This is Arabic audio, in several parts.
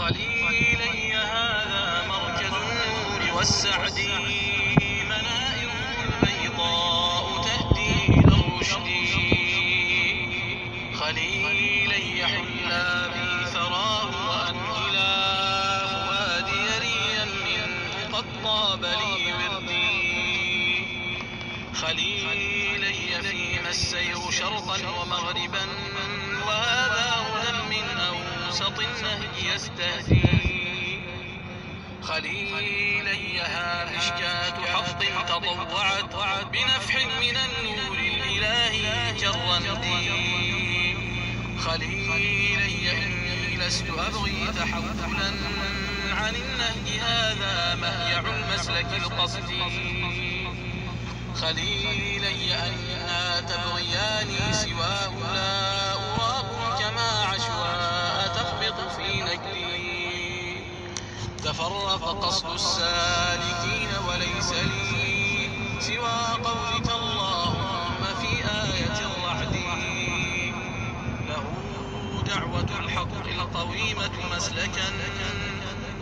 خليلي هذا مركز النور والسعد منائر بيضاء تهدي إلى الرشد خليلي حلا بي ثراه وأنهلا فؤادي ريا منه قد طاب لي وردي. خليلي فيما السير شرقا ومغربا أوسط النهج يستهدي. خليليها مشكاة حفظ تضوعت بنفح من النور الإلهي كالرمد خليلي إني لست أبغي تحولا عن النهج هذا مهيع المسلك القصدي خليلي أنا تبغياني سواه لا تفرق قصد السالكين وليس لي سوى قولك اللهم في آية الرعد له دعوة الحق القويمة مسلكا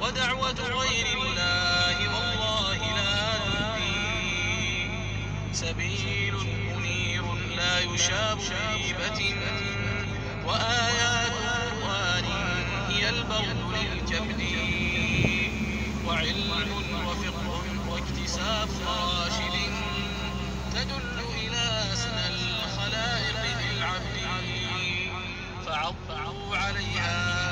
ودعوة غير الله والله لا نهدي سبيل منير لا يشاب بهيبة وآيات القرآن هي للكبد وعلم وفقه واكتساب راشد تدل إلى سنى الخلائق بالعبد فعضوا عليها